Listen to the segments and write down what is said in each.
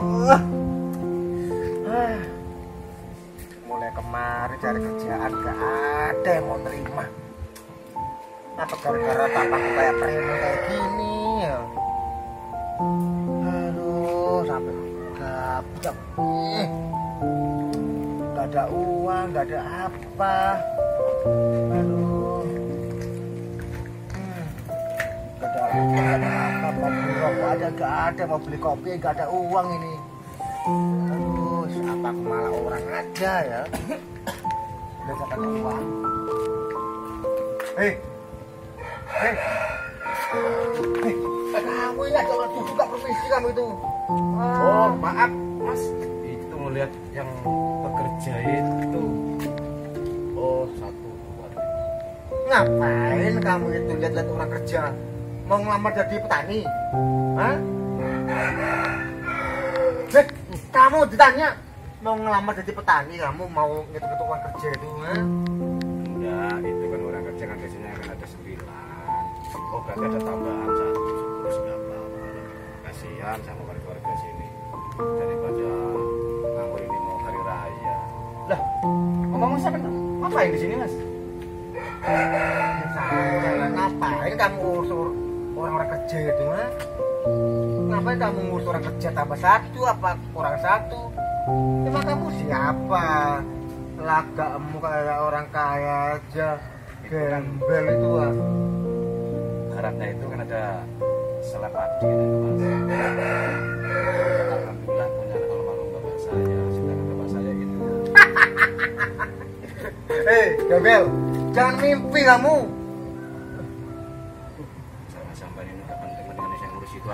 Ah. mulai kemarin cari kerjaan gak ada yang mau terima apa gara-gara papaku kayak perempuan kayak gini? Ya aduh sampai gabut eh. gak ada uang gak ada apa. Aduh. Ada apa, beli rokok aja gak ada, mau beli kopi gak ada uang ini. Aduh, apa malah orang aja ya. Udah gak ada uang. Hei, hei, hei, kamu ini ada orang duduk gak permisi kamu itu. Oh, maaf, Mas. Itu melihat yang bekerja itu. Oh, satu, dua. Ngapain kamu itu lihat-lihat orang kerja? Mau ngelamar jadi petani? Hah? Cek, kamu ditanya mau ngelamar jadi petani, kamu mau ngitung-ngitung uang kerja itu, hah? Enggak, itu kan orang kerja kan biasanya kan ada sembilan. Oh, berarti ada tambahan satu, terus enggak apa-apa. Kasihan sama warga-warga sini. Daripada nganggur ini mau hari raya. Lah, ngomong siapa? Ngapain di sini, Mas? Ngapain kamu urusin orang-orang kerja itu, hah? Ngapain kamu ngurus orang kerja tambah satu apa kurang satu? Emang kamu siapa? Lagamu kayak orang kaya aja. Gembel itu ah. Harapnya itu kan ada itu, Mas. Alhamdulillah punya almarhum bapak saya. Sedangkan bapak saya gitu. Hei, Gembel, jangan mimpi kamu.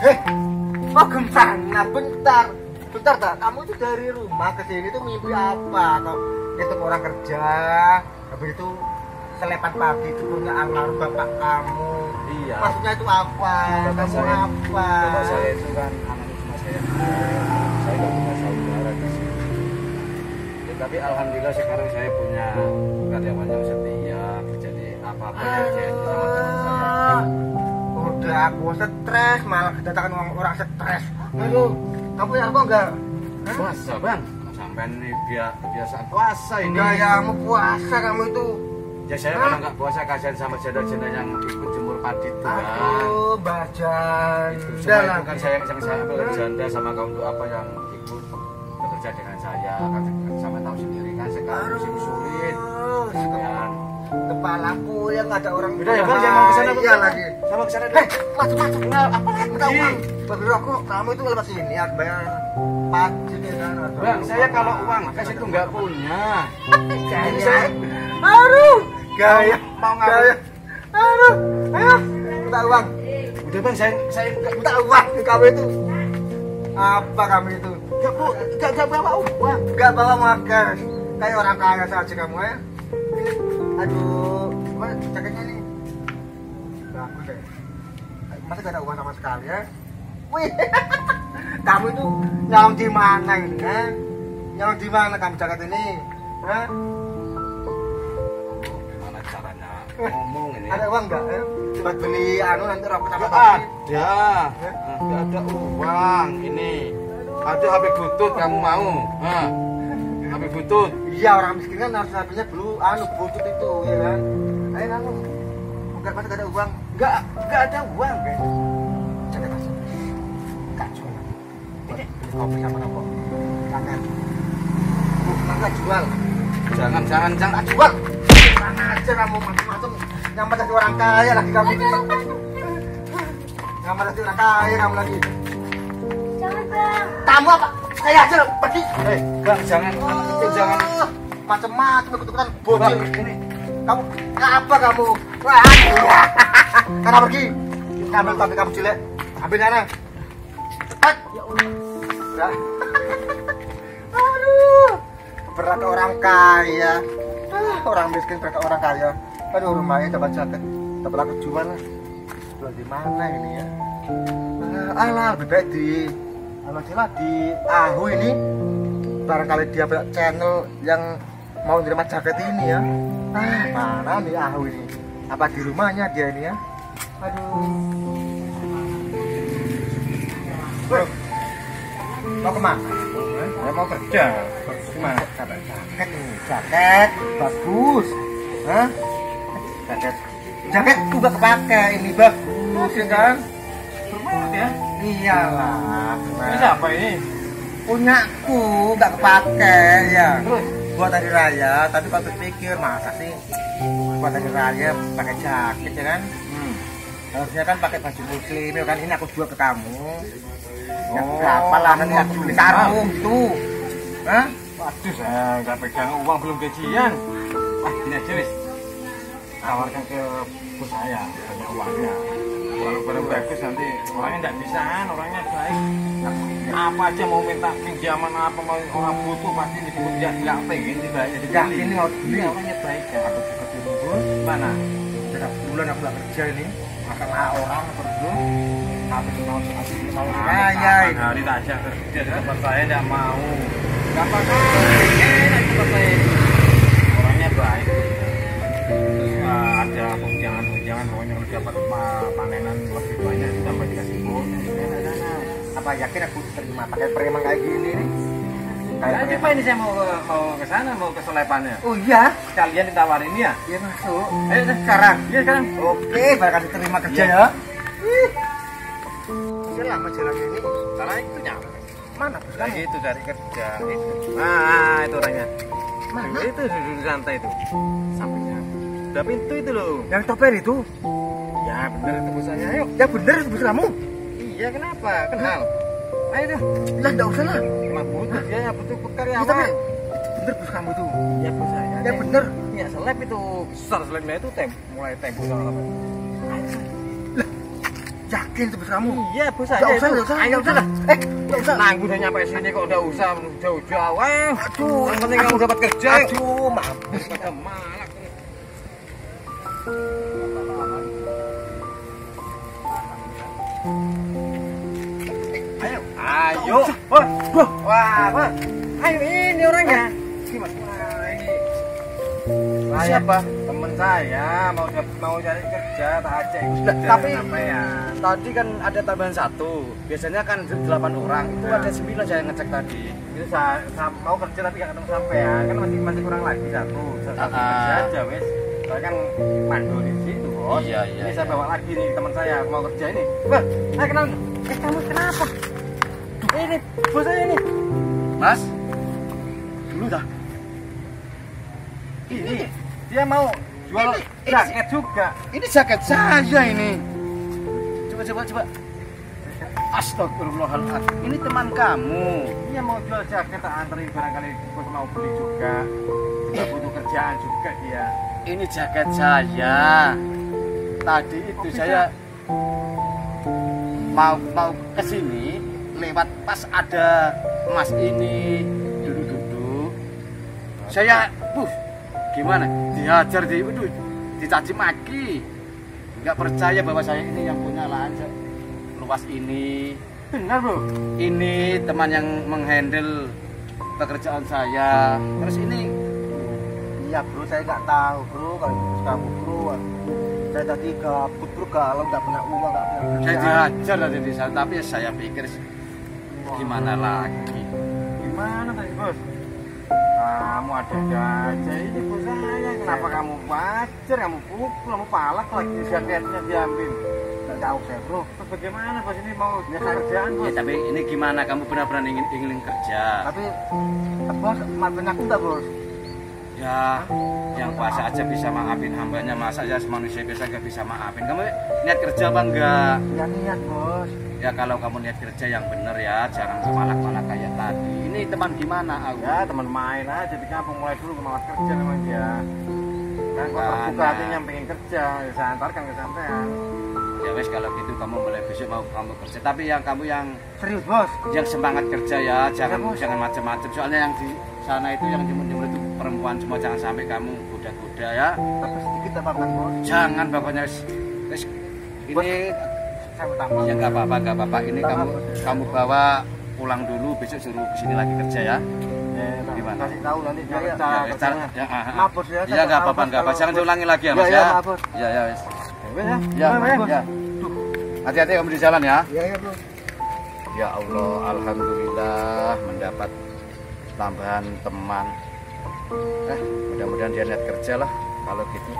Hei, oh gimana? Bentar, bentar tak. Kamu itu dari rumah ke sini tuh mimpi apa? Kok itu orang kerja, habis itu selepan pagi itu punya almarhum bapak kamu. Iya. Maksudnya itu apa? Bapak Kamu saya- apa? Bapak saya itu kan anak cuma saya. Saya nggak punya saudara di sini. Ya, tapi alhamdulillah sekarang saya punya karyawan yang setia. Jadi apa-apa yang sama saya. Ah, Udah aku stres, malah kedatangan orang, orang stres. Aduh, kamu punya apa enggak? Puasa bang, sampai ini biar kebiasaan puasa ini. Gayamu puasa kamu itu. Ya saya kalau nggak puasa kasihan sama janda-janda yang ikut jemur padi itu. Aduh, bajan. Itu semua lah. itu kan saya yang saya ambil janda sama kaum untuk apa yang ikut bekerja dengan saya kan sama tahu sendiri kan sekarang musim sulit kan Kepalaku yang ada orang udah ya bang saya mau ke sana Iya lagi. sama ke sana Hei, masuk masuk. Kenal, apa lagi? Uang. Bagi rokok, kamu itu lepas sini ya bayar pajak ya kan. bang saya kalau uang cash itu nggak punya Gaya. saya Aduh, gaya. mau Gaya. Aduh, ayo minta uang. udah bang saya saya Minta uang kamu itu. Apa kamu itu? nggak bu nggak nggak bawa uang Gak bawa makan. Kayak orang kaya saja kamu ya. Aduh, mana jaketnya nih? Bagus deh. Masa gak ada uang sama sekali ya? Wih, kamu itu nyolong di mana ini ya? Nyolong di mana kamu jaket ini? Hah? gimana caranya ngomong ini Ada uang nggak? Ya? Buat beli anu nanti rokok sama Nggak kopi. ada uang ini ada HP butut kamu mau Hah, HP butut Iya orang miskin kan harus habisnya dulu anu butut itu ya kan. Ayo kamu. Bukan masa gak ada uang. nggak nggak ada uang guys masuk. Gak jual. Ini beli kopi sama rokok. Jangan. Bukan gak jual. jangan jangan jangan Gak jual. Kurang aja kamu macam-macam. Nyamar jadi orang kaya lagi kamu. Nyamar jadi orang kaya kamu lagi. Jangan bang. Kamu apa? Saya aja pergi. eh bang jangan anak kecil jangan Oh, Macam-macam ikut-ikutan bocil. ini Kamu apa kamu? Wah, karena pergi. Ambil topi kamu jelek. Ambil sana. Cepat. Ya Allah. Aduh. Berat orang kaya. Ah, orang miskin berat orang kaya. Aduh, rumahnya dapat jaket. Dapat aku jual lah. Jual di mana ini ya? Ah, alah, lebih baik di anu aja lah di Ahu ini. Barangkali dia punya channel yang mau nerima jaket ini ya. Ah, mana nih Ahu ini? Apa di rumahnya dia ini ya? Aduh. Bro, mau ke mana? saya mau kerja gimana Jaket, jaket nih, jaket bagus. Hah? Jaket jaketku gak kepake ini bagus ya kan Bermerek ya. Iyalah Ini siapa ini? punyaku gak kepake ya Terus buat hari raya tapi kalau berpikir masa sih buat hari raya pakai jaket ya kan hmm. harusnya kan pakai baju muslim ya kan ini aku jual ke kamu ya Oh, berapa lah nanti aku beli sarung gitu Hah? Waduh, saya nggak pegang uang belum gajian. Ah, gini aja wis. Tawarkan ke bos saya, banyak uangnya. Kalau barang bagus nanti orangnya nggak bisa, orangnya baik. Apa aja mau minta pinjaman apa mau orang butuh pasti disebut ya nggak pengen dibayar ya dibeli. ini mau beli Iya, orangnya baik ya. aku juga bos Mana? berapa bulan aku gak kerja ini makan orang terus habis mau habis mau ini hari tak kerja di tempat saya tidak mau. Enak di tempat saya. Ada tunjangan-tunjangan pokoknya kalau dapat pa- panenan lebih banyak tambah dikasih bonus. Apa yakin aku terima pakai preman kayak gini nih Nah, apa ini saya mau mau ke sana mau ke selepannya. oh iya Kalian ditawarin ya? iya masuk Ayo sekarang. Iya sekarang. oke barang diterima kerja Iya. ya Ih. Ini lama jalan ini Karena itu nyampe. mana Nah, kamu itu dari kerja itu. Nah, itu orangnya. Mana? Itu duduk di santai itu. Sampingnya. Udah pintu itu loh. yang toper itu Ya bener saya. Ayo. ya bener itu bos kamu Iya kenapa? Kenal. Ayo dah. lah enggak usah lah butuh dia ya butuh ya, karyawan. tapi bener bos kamu tuh Ya saya. ya bener Ya seleb itu besar selebnya itu tem mulai tempo sama apa? yakin itu kamu Iya bos Enggak saya. usah, enggak usah, Ayo enggak usah. udah. Eh, enggak usah. Gue udah nyampe sini kok udah usah jauh-jauh. Aduh, yang penting kamu dapat kerja. Aduh, mampus. Pada malak. Ayo, ayo. Wah, wah, wah. Ayo ini orangnya. Gimana? Siapa? Temen saya mau mau cari kerja, tak ajak kerja. tapi- apa ya? Tadi kan ada tambahan satu. Biasanya kan delapan orang. Itu Nah. ada sembilan saya ngecek tadi. Itu saya, saya mau kerja tapi gak ketemu sampai ya. Kan masih masih kurang lagi satu. Satu Ah, ah. kerja aja wes. Saya kan mandu di situ bos. Iya, iya, Ini saya iya. bawa lagi nih teman saya mau kerja ini. Bang, saya kenal. Eh kamu kenapa? Duh, ini bos saya ini. Mas, Dulu dah. Ini dia mau jual Ini- ini- jaket juga. ini jaket saya ini. Coba coba coba. Astagfirullahaladzim. Ini teman kamu. Dia mau jual jaket tak anterin barangkali bos mau beli juga. Juga butuh kerjaan juga dia. Ini jaket saya. Tadi itu saya mau mau ke sini lewat pas ada Mas ini duduk-duduk. Saya, buh, gimana? Dihajar di, waduh, dicaci maki. Nggak percaya bahwa saya ini yang punya lahan luas ini. Benar bro. Ini teman yang menghandle pekerjaan saya. Terus ini Iya bro, saya nggak tahu bro kalau itu kamu bro. Saya tadi gabut bro, kalau nggak punya uang, nggak punya saya dihajar tadi di sana, tapi saya pikir gimana lagi. Gimana tadi bos? Kamu ada aja ini bos saya. Kenapa kamu wajar? Kamu pukul, kamu palak lagi jaketnya diambil. Nggak tahu saya bro. Terus bagaimana bos ini mau kerjaan Ya, bos? tapi ini gimana kamu benar-benar ingin ingin kerja? Tapi bos, maafin aku nggak bos? Ya, yang kuasa aja bisa maafin hambanya, masa ya manusia biasa gak bisa maafin. Kamu niat kerja apa enggak? Ya niat bos. Ya kalau kamu niat kerja yang bener ya, jangan kemalak-malak kayak tadi. Ini teman gimana aku? Ya teman main aja di kampung mulai dulu kemauan kerja memang dia. Kan kok terbuka Mana? hatinya pengen kerja, ya saya antarkan ke sampean. Ya wes kalau gitu kamu mulai besok mau kamu kerja. Tapi yang kamu yang Serius bos? yang semangat kerja ya, jangan Ya, Bos. jangan macam-macam. Soalnya yang di sana itu yang jemur-jemur perempuan semua jangan sampai kamu kuda-kuda ya. Tapi sedikit apa kan bos? Jangan pokoknya ini ya nggak apa-apa nggak apa-apa. Ini kamu kamu bawa pulang dulu besok suruh ke sini lagi kerja ya. Ya, tak Gimana? Kasih tahu nanti Ya, saya. Ya, cara- ya, ah, ah. Maaf, Bos, ya. Iya nggak apa-apa nggak apa. kalau Jangan diulangi lagi ya Ya, mas ya, ya. maaf, Bos. Ya ya wes. Ya, ya. Ya, ya. Hati-hati kamu di jalan ya. Iya ya bro. Ya Allah, alhamdulillah mendapat tambahan teman. Eh, mudah-mudahan dia niat kerja lah kalau gitu.